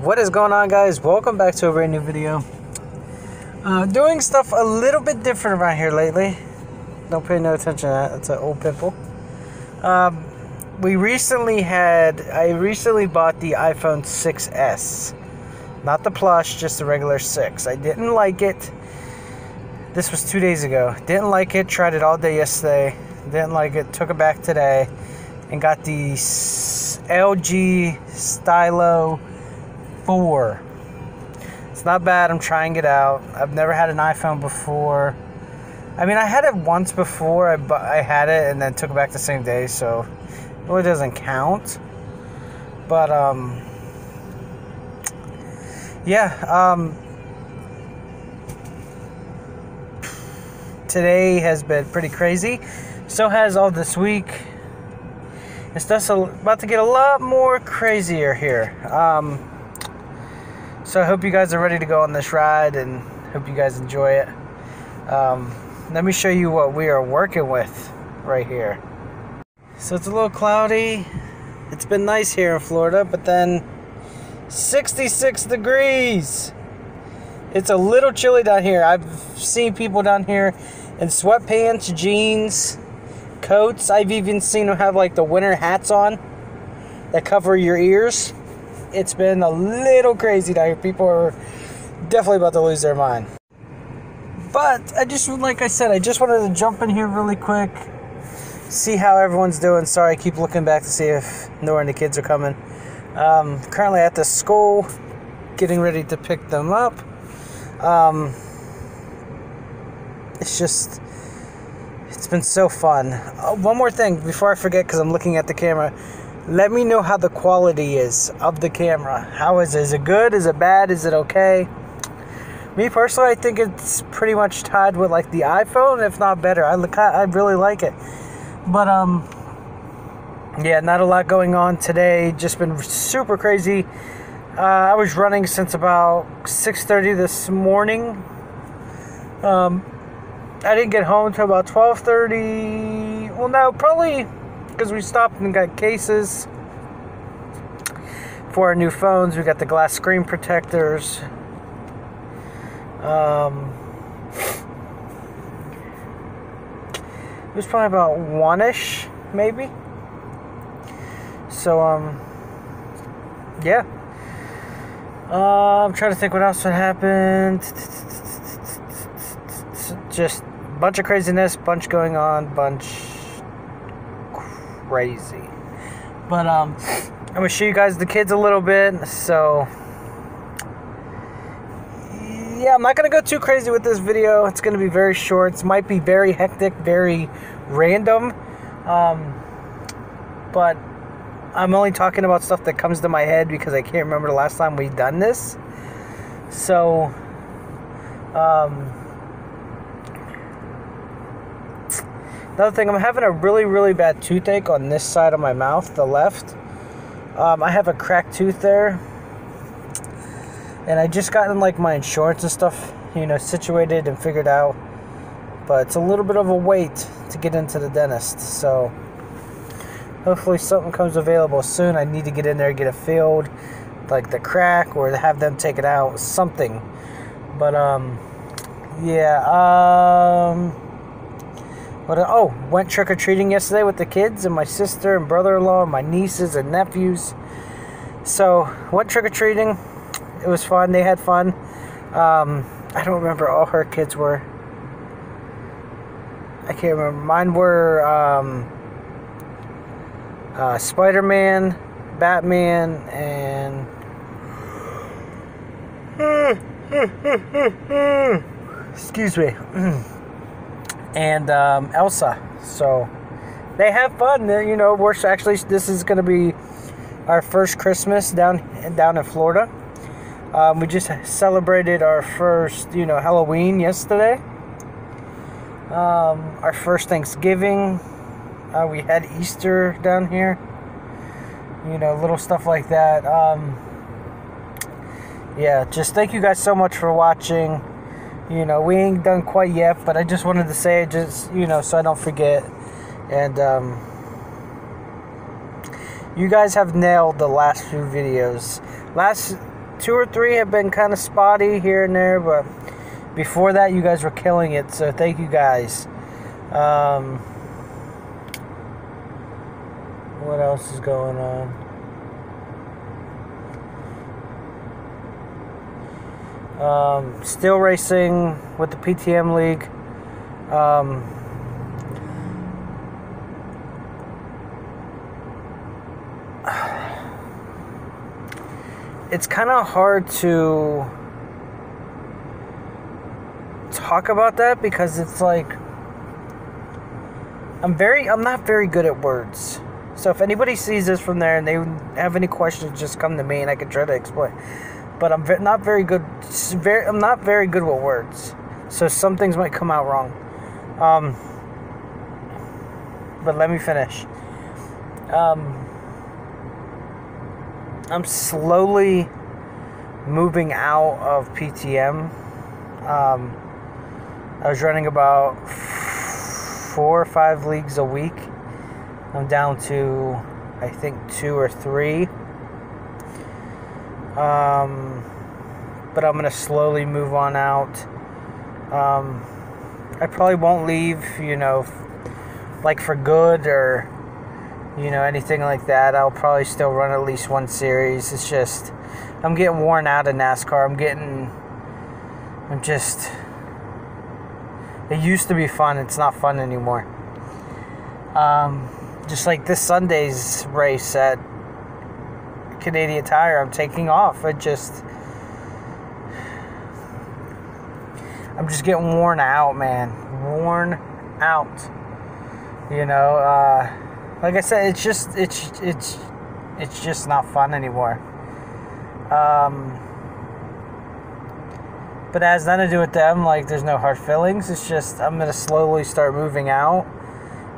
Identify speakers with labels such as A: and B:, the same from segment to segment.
A: What is going on, guys? Welcome back to a brand new video. Uh, doing stuff a little bit different around here lately. Don't pay no attention to that. It's an old pimple. Um, we recently had, I recently bought the iPhone 6S. Not the Plus, just the regular 6. I didn't like it. This was two days ago. Didn't like it. Tried it all day yesterday. Didn't like it. Took it back today. And got the LG Stylo 4. It's not bad. I'm trying it out. I've never had an iPhone before. I mean, I had it once before. I, bu- I had it and then took it back the same day, so it really doesn't count. But, um, yeah, um, today has been pretty crazy. So has all this week. It's just a, about to get a lot more crazier here. Um, so I hope you guys are ready to go on this ride and hope you guys enjoy it. Um, let me show you what we are working with right here. So it's a little cloudy. It's been nice here in Florida, but then 66 degrees. It's a little chilly down here. I've seen people down here in sweatpants, jeans, coats. I've even seen them have like the winter hats on that cover your ears it's been a little crazy here. People are definitely about to lose their mind. But I just, like I said, I just wanted to jump in here really quick, see how everyone's doing. Sorry, I keep looking back to see if Nora and the kids are coming. Um, currently at the school, getting ready to pick them up. Um, it's just, it's been so fun. Uh, one more thing before I forget, because I'm looking at the camera let me know how the quality is of the camera. How is it? Is it good? Is it bad? Is it okay? Me personally, I think it's pretty much tied with like the iPhone, if not better. I look, I really like it. But um, yeah, not a lot going on today. Just been super crazy. Uh, I was running since about 6:30 this morning. Um, I didn't get home until about 12:30. Well, no, probably because we stopped and got cases for our new phones. We got the glass screen protectors. Um, it was probably about one ish, maybe. So, um, yeah. Uh, I'm trying to think what else had happened. Just bunch of craziness, bunch going on, bunch crazy. But um, I'm gonna show you guys the kids a little bit. So yeah, I'm not gonna go too crazy with this video. It's gonna be very short. It might be very hectic, very random. Um, but I'm only talking about stuff that comes to my head because I can't remember the last time we done this. So, um, Another thing, I'm having a really, really bad toothache on this side of my mouth, the left. Um, I have a cracked tooth there. And I just gotten like my insurance and stuff, you know, situated and figured out. But it's a little bit of a wait to get into the dentist. So hopefully something comes available soon. I need to get in there get it filled, like the crack, or have them take it out, something. But um, yeah. Um what? Oh, went trick or treating yesterday with the kids and my sister and brother-in-law and my nieces and nephews. So went trick or treating. It was fun. They had fun. Um, I don't remember all her kids were. I can't remember. Mine were um, uh, Spider-Man, Batman, and. Excuse me. and um, Elsa. So they have fun. You know, we're actually this is going to be our first Christmas down down in Florida. Um, we just celebrated our first, you know, Halloween yesterday. Um, our first Thanksgiving. Uh, we had Easter down here. You know, little stuff like that. Um, yeah, just thank you guys so much for watching. You know, we ain't done quite yet, but I just wanted to say it just, you know, so I don't forget. And, um, you guys have nailed the last few videos. Last, two or three have been kind of spotty here and there, but before that, you guys were killing it. So thank you guys. Um, what else is going on? Um, still racing with the PTM League. Um, it's kind of hard to talk about that because it's like I'm very I'm not very good at words. So if anybody sees this from there and they have any questions, just come to me and I can try to explain. But I'm not very good. Very, I'm not very good with words. So some things might come out wrong. Um, but let me finish. Um, I'm slowly moving out of PTM. Um, I was running about four or five leagues a week. I'm down to, I think, two or three. Um, but I'm to slowly move on out. Um, I probably won't leave, you know, like for good or you know, anything like that. I'll probably still run at least one series. It's just, I'm getting worn out of NASCAR. I'm getting, I'm just, it used to be fun. It's not fun anymore. Um, just like this Sunday's race at Canadian Tire, I'm taking off. I just, I'm just getting worn out, man. Worn out. You know, uh, like I said, it's just it's it's it's just not fun anymore. Um, but it has nothing to do with them. Like, there's no hard feelings. It's just I'm gonna slowly start moving out,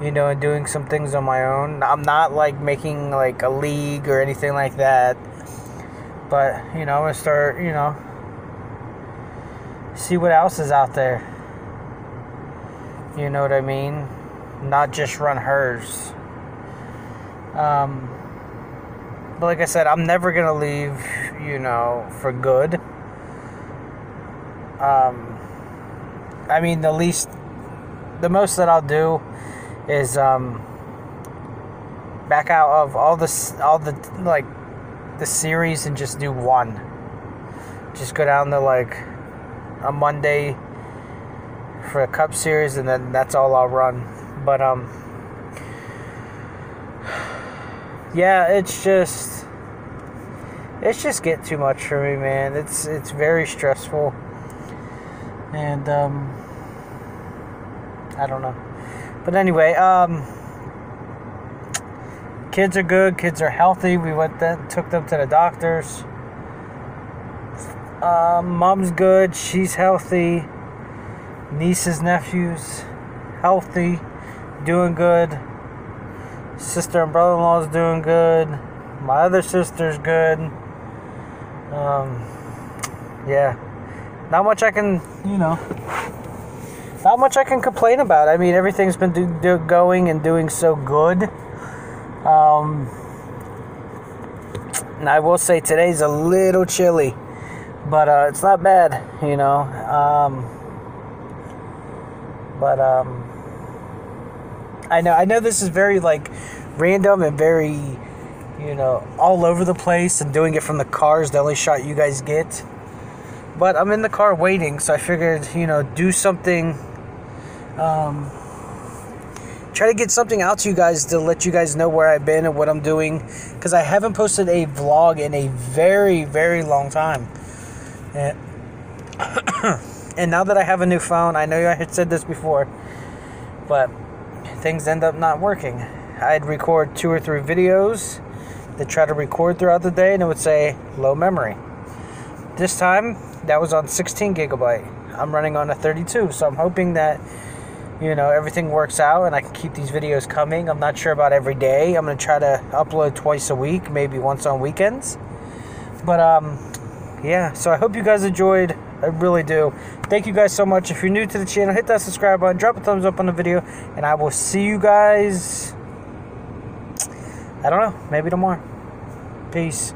A: you know, and doing some things on my own. I'm not like making like a league or anything like that. But you know, I'm gonna start, you know, see what else is out there. You know what I mean? Not just run hers. Um, but like I said, I'm never gonna leave, you know, for good. Um, I mean, the least, the most that I'll do is um, back out of all the all the like the series and just do one. Just go down to like a Monday for a Cup Series, and then that's all I'll run. But um yeah, it's just it's just get too much for me, man. It's it's very stressful, and um, I don't know. But anyway, um, kids are good. Kids are healthy. We went then took them to the doctors. Uh, mom's good. She's healthy. Nieces, nephews, healthy, doing good sister and brother-in-law is doing good. My other sister's good. Um, yeah, not much I can, you know, not much I can complain about. I mean, everything's been do, do, going and doing so good. Um, and I will say today's a little chilly, but uh, it's not bad, you know. Um, but um, I know I know this is very like random and very you know all over the place and doing it from the cars the only shot you guys get. But I'm in the car waiting, so I figured you know do something. Um, try to get something out to you guys to let you guys know where I've been and what I'm doing because I haven't posted a vlog in a very very long time. And, and now that I have a new phone, I know I had said this before, but things end up not working. I'd record two or three videos that try to record throughout the day and it would say low memory. This time that was on 16 gigabyte. I'm running on a 32, so I'm hoping that you know everything works out and I can keep these videos coming. I'm not sure about every day. I'm gonna try to upload twice a week, maybe once on weekends. But um, yeah. So I hope you guys enjoyed I really do. Thank you guys so much. If you're new to the channel, hit that subscribe button, drop a thumbs up on the video, and I will see you guys. I don't know, maybe tomorrow. Peace.